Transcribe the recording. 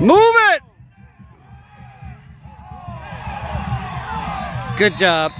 Move it! Good job.